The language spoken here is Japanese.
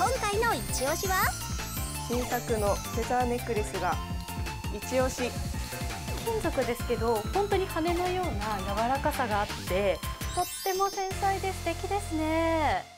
今回のイチオシは？新作のフェザーネックレスがイチオシ金属ですけど本当に羽のような柔らかさがあってとっても繊細で素敵ですね。